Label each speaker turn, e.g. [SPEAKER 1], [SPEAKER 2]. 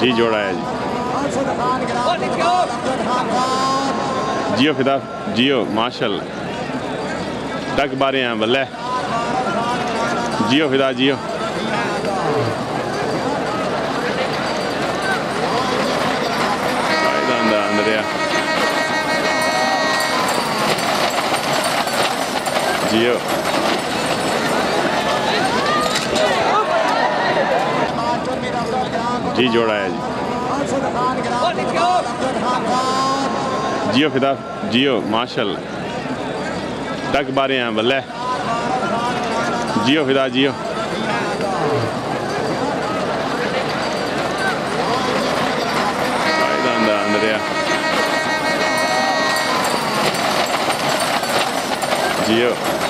[SPEAKER 1] जी, जोड़ा है जी। जियो फिदा जियो माशल टक बारे हैं, बल्ले। जियो फिदा जियो। जियो। जी, जोड़ा है जी। जियो फिदा जियो माशल टक बारे हैं, बल्ले। जियो फिदा जियो। जियो।